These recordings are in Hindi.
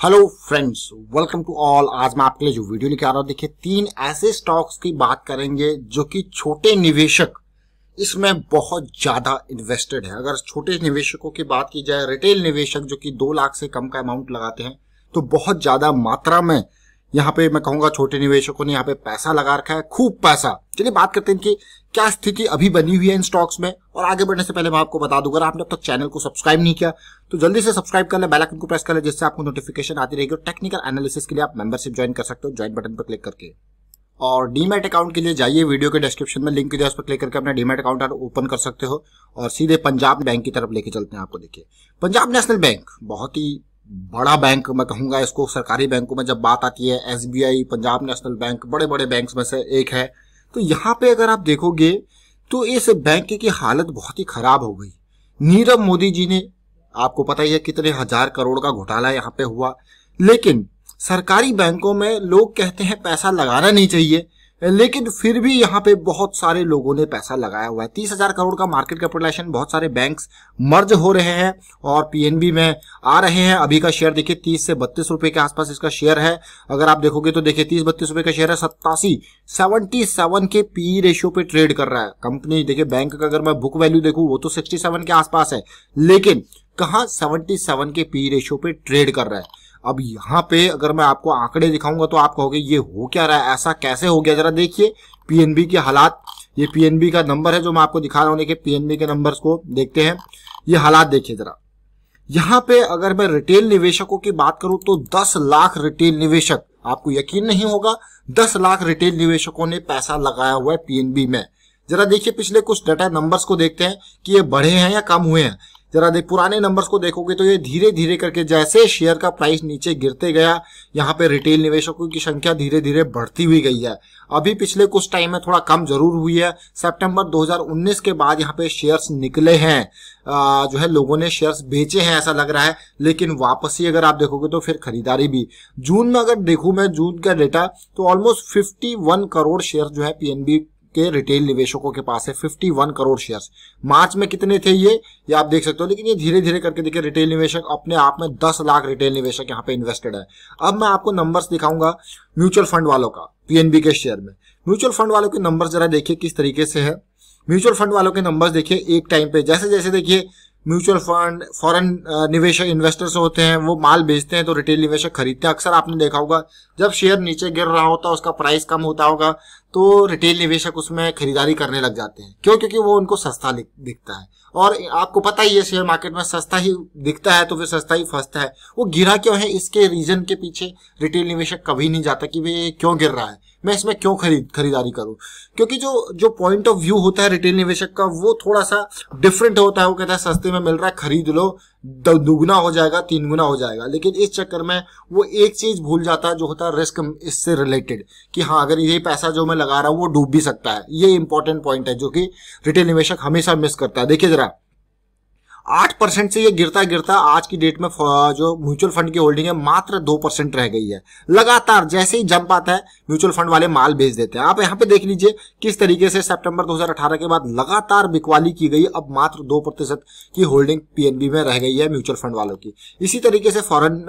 Hello friends welcome to all आज मैं आपके लिए जो वीडियो लेके आ रहा हूँ, देखिए, तीन ऐसे स्टॉक्स की बात करेंगे जो कि छोटे निवेशक, इसमें बहुत ज़्यादा इन्वेस्टेड है। अगर छोटे निवेशकों की बात की जाए रिटेल निवेशक जो कि दो लाख से कम का अमाउंट लगाते हैं तो बहुत ज़्यादा मात्रा में यहाँ पे मैं कहूँगा छोटे निवेशकों ने यहाँ पे पैसा लगा रखा है, खूब पैसा। चलिए बात करते हैं कि क्या स्थिति अभी बनी हुई है इन स्टॉक्स में? और आगे बढ़ने से पहले मैं आपको बता दूँगा आपने अब तक चैनल को सब्सक्राइब नहीं किया तो जल्दी से सब्सक्राइब कर ले, बेल आइकन को प्रेस कर ले, जिससे आपको नोटिफिकेशन आती रहेगी और टेक्निकल एनालिसिस के लिए आप मेंबरशिप ज्वाइन कर सकते हो ज्वाइन बटन पर क्लिक करके। और डीमेट अकाउंट के लिए जाइए वीडियो के डिस्क्रिप्शन में लिंक दिया उस पर क्लिक करके अपना डीमेट अकाउंट ओपन कर सकते हो। और सीधे पंजाब बैंक की तरफ़ लेके चलते हैं आपको देखिए। पंजाब नेशनल बैंक बहुत ही बड़ा बैंक मैं कहूँगा, इसको सरकारी बैंकों में जब बात आती है, एसबीआई, पंजाब नेशनल बैंक बड़े बड़े बैंक में से एक है। तो यहाँ पे अगर आप देखोगे तो इस बैंक की हालत बहुत ही खराब हो गई। नीरव मोदी जी ने, आपको पता ही है कितने हज़ार करोड़ का घोटाला यहाँ पे हुआ। लेकिन सरकारी बैंकों में लोग कहते हैं पैसा लगाना नहीं चाहिए। लेकिन फिर भी यहाँ पे बहुत सारे लोगों ने पैसा लगाया हुआ है। तीस हज़ार करोड़ का मार्केट कैपिटलाइजेशन बहुत सारे बैंक्स मर्ज हो रहे हैं और पीएनबी में आ रहे हैं। अभी का शेयर देखिए, तीस से बत्तीस रुपए के आसपास इसका शेयर है। अगर आप देखोगे तो देखिए, तीस बत्तीस रुपए का शेयर है, सत्तासी सेवनटी सेवन के पीई रेशियो पे ट्रेड कर रहा है। कंपनी देखिए बैंक का अगर मैं बुक वैल्यू देखू, वो तो सिक्सटी सेवन के आसपास है। लेकिन कहा सेवन के पीई रेशियो पे ट्रेड कर रहा है? अब यहाँ पे अगर मैं आपको आंकड़े दिखाऊँगा तो आप कहोगे, ये हो क्या रहा है? ऐसा कैसे हो गया? जरा देखिए पीएनबी के हालात। ये पीएनबी का नंबर है जो मैं आपको दिखा रहा हूँ। देखिए पीएनबी के नंबर्स को देखते हैं। ये हालात देखिए जरा। यहाँ पे अगर मैं रिटेल निवेशकों की बात करूँ तो 10 लाख रिटेल निवेशक, आपको यकीन नहीं होगा 10 लाख रिटेल निवेशकों ने पैसा लगाया हुआ है पीएनबी में। जरा देखिए पिछले कुछ डाटा नंबर्स को देखते हैं कि ये बढ़े हैं या कम हुए हैं। जरा देख पुराने नंबर्स को देखोगे तो ये धीरे धीरे करके जैसे शेयर का प्राइस नीचे गिरते गया, यहाँ पे रिटेल निवेशकों की संख्या धीरे धीरे बढ़ती हुई गई है। अभी पिछले कुछ टाइम में थोड़ा कम ज़रूर हुई है। सितंबर 2019 के बाद यहाँ पे शेयर्स निकले हैं। जो है लोगों ने शेयर्स बेचे हैं ऐसा लग रहा है, लेकिन वापसी अगर आप देखोगे तो फिर खरीदारी भी। जून में अगर देखूँ मैं, जून का डेटा तो ऑलमोस्ट 51 करोड़ शेयर जो है पीएनबी के रिटेल निवेशकों के पास है 51 करोड़ शेयर्स मार्च में कितने थे ये? ये आप देख सकते हो, लेकिन ये धीरे धीरे करके देखिए रिटेल निवेशक अपने आप में 10 लाख रिटेल निवेशक यहाँ पे इन्वेस्टेड है। अब मैं आपको नंबर्स दिखाऊँगा म्यूचुअल फंड वालों का पीएनबी के शेयर में। म्यूचुअल फंड वालों के नंबर जरा देखिए किस तरीके से है। म्यूचुअल फंड वालों के नंबर देखिए एक टाइम पे जैसे जैसे देखिए म्यूचुअल फंड फॉरेन निवेशक इन्वेस्टर्स होते हैं, वो माल बेचते हैं तो रिटेल निवेशक खरीदते हैं। अक्सर आपने देखा होगा, जब शेयर नीचे गिर रहा होता है, उसका प्राइस कम होता होगा तो रिटेल निवेशक उसमें खरीदारी करने लग जाते हैं। क्यों? क्योंकि वो उनको सस्ता दिखता है। और आपको पता ही है, शेयर मार्केट में सस्ता ही दिखता है तो फिर सस्ता ही फंसता है। वो गिरा क्यों है? इसके रीजन के पीछे रिटेल निवेशक कभी नहीं जाता कि वे क्यों गिर रहा है। मैं इसमें क्यों खरीद, खरीदारी करूँ? क्योंकि जो जो पॉइंट ऑफ़ व्यू होता है रिटेल निवेशक का, वो थोड़ा सा डिफरेंट होता है। वो कहता है, सस्ते में मिल रहा है, खरीद लो। दुगना हो जाएगा, तीन गुना हो जाएगा। लेकिन इस चक्कर में वो एक चीज़ भूल जाता है जो होता है रिस्क इससे रिलेटेड कि हाँ अगर ये पैसा जो मैं लगा रहा हूँ, वो डूब भी सकता है। ये इंपॉर्टेंट पॉइंट है जो कि रिटेल निवेशक हमेशा मिस करता है। देखिए जरा आठ परसेंट से ये गिरता गिरता आज की डेट में जो म्यूचुअल फंड की होल्डिंग है, मात्र दो परसेंट रह गई है। लगातार जैसे ही जंप आता है, म्यूचुअल फंड वाले माल बेच देते हैं। आप यहाँ पे देख लीजिए किस तरीके से सितंबर 2018 के बाद लगातार बिकवाली की गई। अब मात्र दो प्रतिशत की होल्डिंग पीएनबी में रह गई है म्यूचुअल फंड वालों की। इसी तरीके से फॉरन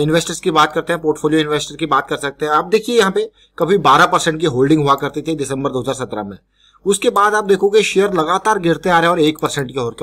इन्वेस्टर्स की बात करते हैं पोर्टफोलियो इन्वेस्टर की बात कर सकते हैं। आप देखिए यहाँ पे कभी 12 परसेंट की होल्डिंग हुआ करती थी दिसंबर 2017 में। उसके बाद आप देखोगे शेयर लगातार गिरते आ रहे हैं और एक परसेंट के और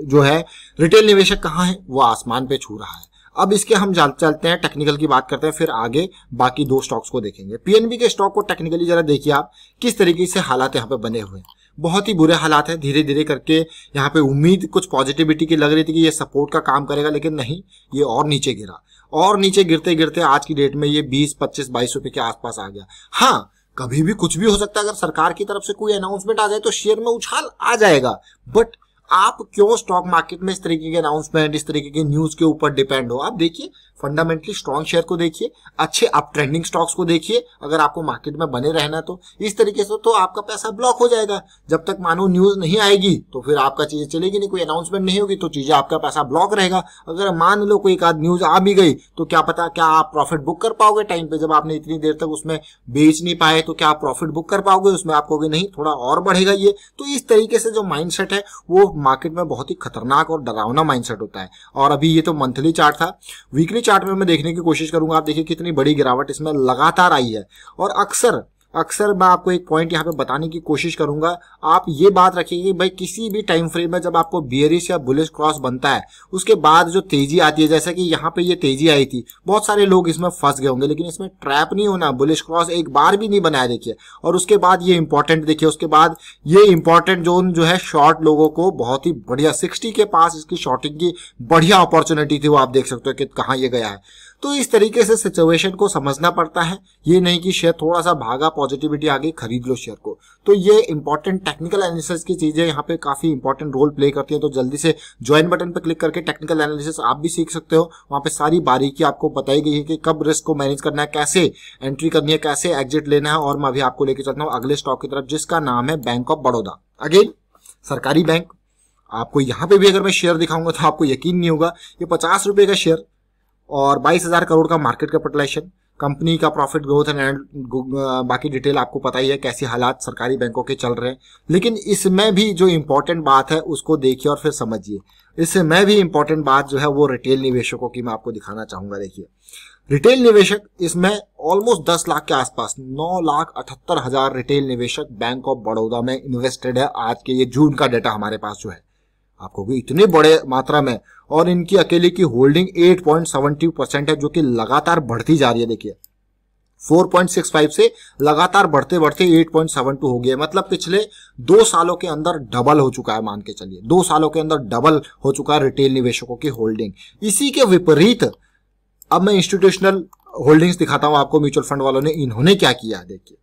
जो है रिटेल निवेशक कहाँ है? वो आसमान पे छू रहा है। अब इसके हम चलते हैं टेक्निकल की बात करते हैं, फिर आगे बाकी दो स्टॉक्स को देखेंगे। पीएनबी के स्टॉक को टेक्निकली जरा देखिए आप, किस तरीके से हालात यहाँ पे बने हुए हैं। बहुत ही बुरे हालात हैं धीरे धीरे करके यहाँ पे उम्मीद, कुछ पॉजिटिविटी की लग रही थी कि ये सपोर्ट का काम करेगा, लेकिन नहीं, ये और नीचे गिरा। और नीचे गिरते गिरते आज की डेट में ये बीस, पच्चीस, बाईस रुपए के आसपास आ गया। हाँ कभी भी कुछ भी हो सकता है, अगर सरकार की तरफ़ से कोई अनाउंसमेंट आ जाए तो शेयर में उछाल आ जाएगा। बट आप क्यों स्टॉक मार्केट में इस तरीके के अनाउंसमेंट इस तरीके के न्यूज़ के ऊपर डिपेंड हो? आप देखिए फंडामेंटली स्ट्रॉन्ग शेयर को देखिए, अच्छे आप ट्रेंडिंग स्टॉक्स को देखिए, अगर आपको मार्केट में बने रहना तो। इस तरीके से तो आपका पैसा ब्लॉक हो जाएगा। जब तक मानो न्यूज़ नहीं आएगी तो फिर आपका चीज़ें चलेगी नहीं, कोई अनाउंसमेंट नहीं होगी तो चीज़ें आपका पैसा ब्लॉक रहेगा। अगर मान लो कोई एक आध न्यूज़ आ भी गई तो क्या पता, क्या आप प्रॉफिट बुक कर पाओगे टाइम पे? जब आपने इतनी देर तक उसमें बेच नहीं पाए तो क्या आप प्रॉफिट बुक कर पाओगे? उसमें आप कहोगे नहीं, थोड़ा और बढ़ेगा ये। तो इस तरीके से जो माइंडसेट है, वो मार्केट में बहुत ही खतरनाक और डरावना माइंडसेट होता है। और अभी ये तो मंथली चार्ट था। वीकली चार्ट में मैं देखने की कोशिश करूँगा। आप देखिए कितनी बड़ी गिरावट इसमें लगातार आई है। और अक्सर अक्सर मैं आपको एक पॉइंट यहाँ पे बताने की कोशिश करूँगा। आप ये बात रखिए कि भाई किसी भी टाइम फ्रेम में जब आपको बियरिश या बुलिश क्रॉस बनता है, उसके बाद जो तेज़ी आती है, जैसा कि यहाँ पे ये तेज़ी आई थी, बहुत सारे लोग इसमें फंस गए होंगे, लेकिन इसमें ट्रैप नहीं होना बुलिश क्रॉस एक बार भी नहीं बनाया, देखिए। और उसके बाद ये इंपॉर्टेंट देखिए, उसके बाद ये इंपॉर्टेंट जोन जो है शॉर्ट लोगों को बहुत ही बढ़िया सिक्सटी के पास इसकी शॉर्टिंग की बढ़िया अपॉर्चुनिटी थी, वो आप देख सकते हो कि कहाँ ये गया है। तो इस तरीके से सिचुएशन को समझना पड़ता है। ये नहीं कि शेयर थोड़ा सा भागा पॉजिटिविटी आ गई खरीद लो शेयर को। तो ये इंपॉर्टेंट टेक्निकल एनालिसिस की चीज़ें यहाँ पे काफ़ी इंपॉर्टेंट रोल प्ले करती है। तो जल्दी से ज्वाइन बटन पर क्लिक करके टेक्निकल एनालिसिस आप भी सीख सकते हो। वहाँ पे सारी बारीकी आपको बताई गई है कि कब रिस्क को मैनेज करना है, कैसे एंट्री करनी है, कैसे एग्जिट लेना है और मैं अभी आपको लेके चलता हूँ अगले स्टॉक की तरफ़, जिसका नाम है बैंक ऑफ़ बड़ौदा अगेन सरकारी बैंक आपको यहाँ पे भी अगर मैं शेयर दिखाऊँगा तो आपको यकीन नहीं होगा। ये पचास रुपए का शेयर और बाईस हज़ार करोड़ का मार्केट कैपिटलाइजेशन कंपनी का प्रॉफिट ग्रोथ एंड बाकी डिटेल आपको पता ही है कैसे हालात सरकारी बैंकों के चल रहे हैं। लेकिन इसमें भी जो इम्पोर्टेंट बात है, उसको देखिए और फिर समझिए। इसमें भी इम्पोर्टेंट बात जो है, वो रिटेल निवेशकों की मैं आपको दिखाना चाहूँगा, देखिए। रिटेल निवेशक, इसमें ऑलमोस्ट दस लाख के आसपास, नौ लाख अठहत्तर हज़ार रिटेल निवेशक बैंक ऑफ़ बड़ौदा में इन्वेस्टेड है। आज के ये जून का डेटा हमारे पास जो है। आपको इतने बड़े मात्रा में, और इनकी अकेले की होल्डिंग 8.70 परसेंट है, जो कि लगातार बढ़ती जा रही है, देखिए। 4.65 से लगातार बढ़ते बढ़ते 8.72 हो गया मतलब पिछले दो सालों के अंदर डबल हो चुका है, मान के चलिए। दो सालों के अंदर डबल हो चुका है रिटेल निवेशकों की होल्डिंग। इसी के विपरीत, अब मैं इंस्टीट्यूशनल होल्डिंग्स दिखाता हूँ आपको, म्यूचुअल फंड वालों ने, इन्होंने क्या किया देखिए।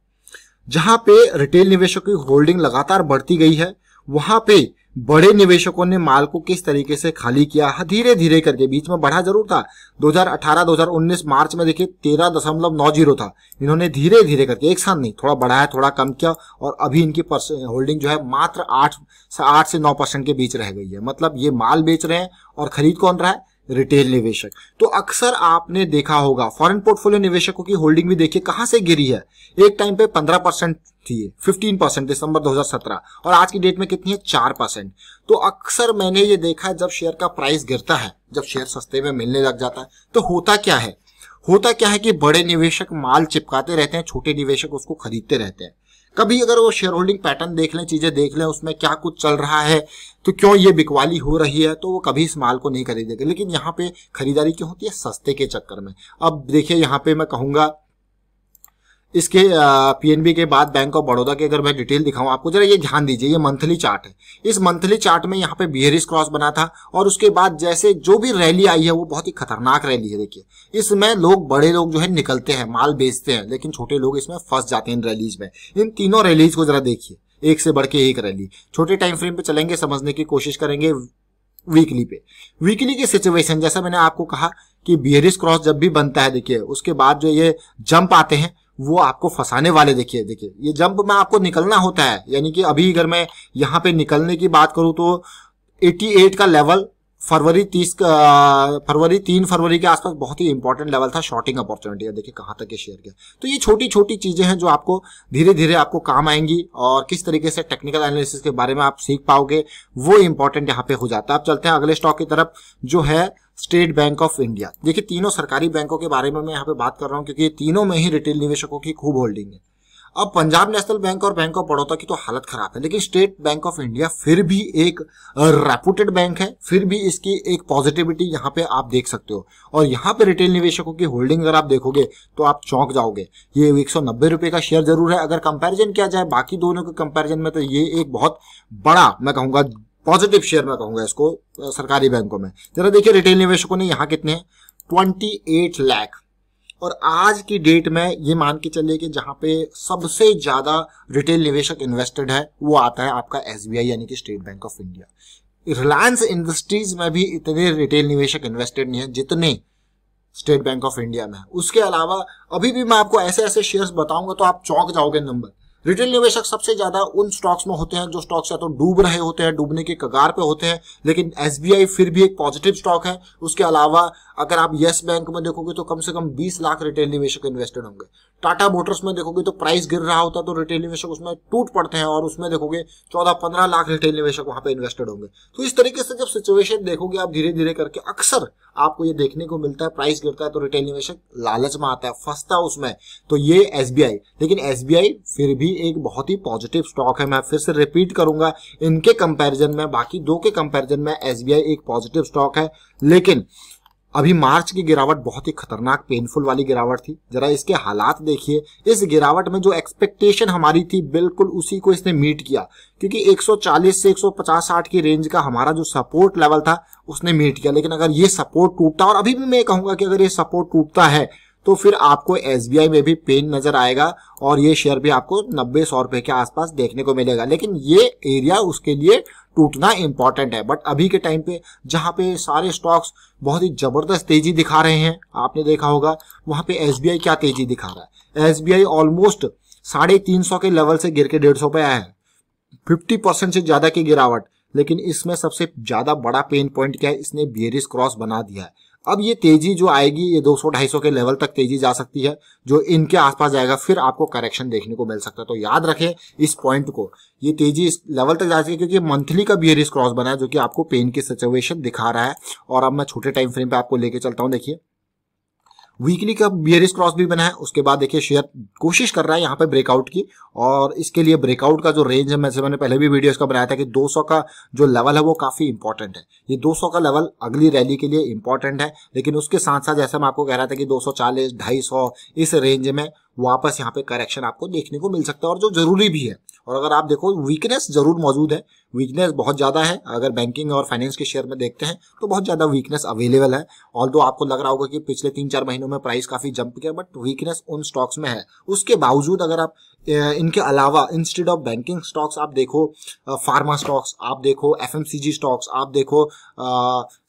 जहाँ पे रिटेल निवेशकों की होल्डिंग लगातार बढ़ती गई है, वहाँ पे बड़े निवेशकों ने माल को किस तरीके से खाली किया? धीरे धीरे करके बीच में बढ़ा ज़रूर था। 2018-2019 मार्च में देखिए, तेरह दशमलव नौ ज़ीरो था। इन्होंने धीरे धीरे करके, एक साथ नहीं, थोड़ा बढ़ाया, थोड़ा कम किया और अभी इनकी होल्डिंग जो है, मात्र आठ आठ से नौ परसेंट के बीच रह गई है। मतलब ये माल बेच रहे हैं और खरीद कौन रहा है? रिटेल निवेशक। तो अक्सर आपने देखा होगा फॉरेन पोर्टफोलियो निवेशकों की होल्डिंग भी देखिए कहाँ से गिरी है। एक टाइम पे 15 परसेंट थी फिफ्टीन परसेंट दिसंबर 2017 और आज की डेट में कितनी है? चार परसेंट तो अक्सर मैंने ये देखा है, जब शेयर का प्राइस गिरता है, जब शेयर सस्ते में मिलने लग जाता है तो होता क्या है? होता क्या है कि बड़े निवेशक माल चिपकाते रहते हैं, छोटे निवेशक उसको खरीदते रहते हैं। कभी अगर वो शेयर होल्डिंग पैटर्न देख लें, चीज़ें देख लें, उसमें क्या कुछ चल रहा है तो क्यों ये बिकवाली हो रही है तो वो कभी इस माल को नहीं खरीदेगा। लेकिन यहाँ पे खरीदारी क्यों होती है? सस्ते के चक्कर में। अब देखिए, यहाँ पे मैं कहूँगा इसके पीएनबी के बाद बैंक ऑफ़ बड़ौदा के अगर मैं डिटेल दिखाऊँ आपको। जरा ये ध्यान दीजिए, ये मंथली चार्ट है। इस मंथली चार्ट में यहाँ पे बिहेरिस क्रॉस बना था और उसके बाद जैसे जो भी रैली आई है वो बहुत ही खतरनाक रैली है, देखिए। इसमें लोग, बड़े लोग जो है निकलते हैं, माल बेचते हैं, लेकिन छोटे लोग इसमें फंस जाते हैं इन रैलीज में। इन तीनों रैलीज को जरा देखिए, एक से बढ़ के एक रैली छोटे टाइम फ्रेम पे चलेंगे, समझने की कोशिश करेंगे वीकली पे। वीकली की सिचुएशन जैसा मैंने आपको कहा कि बियरिस क्रॉस जब भी बनता है, देखिए, उसके बाद जो ये जंप आते हैं वो आपको फंसाने वाले, देखिए देखिए, ये जंप में आपको निकलना होता है, यानी कि अभी अगर मैं यहाँ पे निकलने की बात करूँ तो 88 का लेवल फरवरी तीस फरवरी तीन फरवरी के आसपास बहुत ही इंपॉर्टेंट लेवल था शॉर्टिंग अपॉर्चुनिटी देखिए, कहाँ तक ये शेयर गया तो ये छोटी छोटी चीज़ें हैं जो आपको धीरे धीरे आपको काम आएँगी और किस तरीके से टेक्निकल एनालिसिस के बारे में आप सीख पाओगे, वो इंपॉर्टेंट यहाँ पे हो जाता है। अब चलते हैं अगले स्टॉक की तरफ़, जो है स्टेट बैंक ऑफ़ इंडिया। देखिए, तीनों सरकारी बैंकों के बारे में मैं यहाँ पे बात कर रहा हूँ, क्योंकि तीनों में ही रिटेल निवेशकों की खूब होल्डिंग है। अब पंजाब नेशनल बैंक और बैंक ऑफ़ बड़ौदा की तो हालत खराब है, लेकिन स्टेट बैंक ऑफ़ इंडिया फिर भी एक रेपुटेड बैंक है, फिर भी इसकी एक पॉजिटिविटी यहाँ पे आप देख सकते हो। और यहाँ पे रिटेल निवेशकों की होल्डिंग अगर आप देखोगे तो आप चौंक जाओगे। ये एक सौ का शेयर ज़रूर है, अगर कंपेरिजन किया जाए, बाकी दोनों के कंपैरिजन में तो ये एक बहुत बड़ा, मैं कहूँगा पॉजिटिव शेयर मैं कहूँगा इसको सरकारी बैंकों में। जरा देखिए रिटेल निवेशकों ने यहाँ कितने ट्वेंटी एट लैख और आज की डेट में ये मान के चलिए कि जहाँ पे सबसे ज़्यादा रिटेल निवेशक इन्वेस्टेड है, वो आता है आपका एसबीआई यानी कि स्टेट बैंक ऑफ़ इंडिया रिलायंस इंडस्ट्रीज़ में भी इतने रिटेल निवेशक इन्वेस्टेड नहीं है, जितने स्टेट बैंक ऑफ़ इंडिया में उसके अलावा, अभी भी मैं आपको ऐसे ऐसे शेयर्स बताऊँगा तो आप चौंक जाओगे नंबर रिटेल निवेशक सबसे ज़्यादा उन स्टॉक्स में होते हैं जो स्टॉक्स या तो डूब रहे होते हैं, डूबने के कगार पे होते हैं, लेकिन एसबीआई फिर भी एक पॉजिटिव स्टॉक है। उसके अलावा अगर आप येस बैंक में देखोगे तो कम से कम 20 लाख रिटेल निवेशक इन्वेस्टेड होंगे। टाटा मोटर्स में देखोगे तो प्राइस गिर रहा होता तो रिटेल निवेशक उसमें टूट पड़ते हैं और उसमें देखोगे चौदह पंद्रह लाख रिटेल निवेशक वहाँ पे इन्वेस्टेड होंगे। तो इस तरीके से जब सिचुएशन देखोगे आप धीरे धीरे करके, अक्सर आपको ये देखने को मिलता है प्राइस गिरता है तो रिटेल निवेशक लालच में आता है, फंसता उसमें। तो ये एस लेकिन एसबीआई फिर भी एक बहुत ही पॉजिटिव स्टॉक है। मैं फिर से रिपीट करूँगा, इनके कंपेरिजन में, बाकी दो के कंपेरिजन में एसबीआई एक पॉजिटिव स्टॉक है। लेकिन अभी मार्च की गिरावट बहुत ही खतरनाक पेनफुल वाली गिरावट थी। जरा इसके हालात देखिए। इस गिरावट में जो एक्सपेक्टेशन हमारी थी, बिल्कुल उसी को इसने मीट किया। क्योंकि 140 से 150-60 की रेंज का हमारा जो सपोर्ट लेवल था, उसने मीट किया। लेकिन अगर ये सपोर्ट टूटता, और अभी भी मैं कहूँगा कि अगर ये सपोर्ट टूटता है तो फिर आपको एसबीआई में भी पेन नज़र आएगा और ये शेयर भी आपको नब्बे, सौ रुपए के आसपास देखने को मिलेगा। लेकिन ये एरिया उसके लिए टूटना इंपॉर्टेंट है। बट अभी के टाइम पे जहाँ पे सारे स्टॉक्स बहुत ही ज़बरदस्त तेज़ी दिखा रहे हैं, आपने देखा होगा, वहाँ पे एसबीआई क्या तेज़ी दिखा रहा है? SBI ऑलमोस्ट साढ़े तीन सौ के लेवल से गिर के डेढ़ सौ पे आया है। फिफ्टी परसेंट से ज़्यादा की गिरावट। लेकिन इसमें सबसे ज़्यादा बड़ा पेन पॉइंट क्या है? इसने बियरिस क्रॉस बना दिया है। अब ये तेज़ी जो आएगी, ये 200-250 के लेवल तक तेज़ी जा सकती है, जो इनके आसपास जाएगा, फिर आपको करेक्शन देखने को मिल सकता है। तो याद रखें इस पॉइंट को। ये तेज़ी इस लेवल तक जा सकती है, क्योंकि मंथली का भी रिस्क क्रॉस बना है, जो कि आपको पेन की सिचुएशन दिखा रहा है। और अब मैं छोटे टाइम फ्रेम पे आपको लेके चलता हूँ, देखिए। वीकली का बियरिस क्रॉस भी बना है, उसके बाद देखिए शेयर कोशिश कर रहा है यहाँ पे ब्रेकआउट की, और इसके लिए ब्रेकआउट का जो रेंज है मैंने मैंने पहले भी वीडियो का बनाया था कि 200 का जो लेवल है वो काफ़ी इंपॉर्टेंट है। ये 200 का लेवल अगली रैली के लिए इंपॉर्टेंट है, लेकिन उसके साथ साथ जैसे मैं आपको कह रहा था कि दो सौ इस रेंज में वापस यहाँ पे करेक्शन आपको देखने को मिल सकता है और जो ज़रूरी भी है। और अगर आप देखो वीकनेस ज़रूर मौजूद है। वीकनेस बहुत ज़्यादा है। अगर बैंकिंग और फाइनेंस के शेयर में देखते हैं तो बहुत ज़्यादा वीकनेस अवेलेबल है। ऑल तो आपको लग रहा होगा कि पिछले तीन चार महीनों में प्राइस काफ़ी जंप किया बट वीकनेस उन स्टॉक्स में है। उसके बावजूद अगर आप इनके अलावा इंस्टेड ऑफ़ बैंकिंग स्टॉक्स आप देखो फार्मा स्टॉक्स आप देखो एफएमसीजी स्टॉक्स आप देखो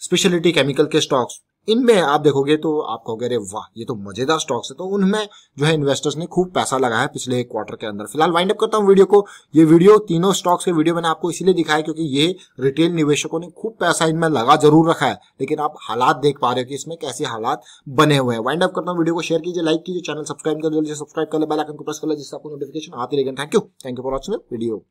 स्पेशलिटी केमिकल के स्टॉक्स इनमें आप देखोगे तो आप कहोगे, अरे वाह, ये तो मज़ेदार स्टॉक्स है। तो उनमें जो है इन्वेस्टर्स ने खूब पैसा लगाया है पिछले एक क्वार्टर के अंदर। फ़िलहाल वाइंड अप करता हूँ वीडियो को। ये वीडियो, तीनों स्टॉक्स के वीडियो मैंने आपको इसलिए दिखाया क्योंकि ये रिटेल निवेशकों ने खूब पैसा इनमें लगा ज़रूर रखा है। लेकिन आप हालात देख पा रहे हो कि इसमें कैसे हालात बने हुए हैं। वाइंड अप करता हूँ वीडियो को। शेयर कीजिए लाइक कीजिए चैनल सब्सक्राइब कर लीजिए सब्सक्राइब कर ले बेल आइकन को प्रेस कर ले आपको नोटिफिकेशन आती रहेगा thank you thank you for watching video